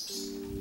you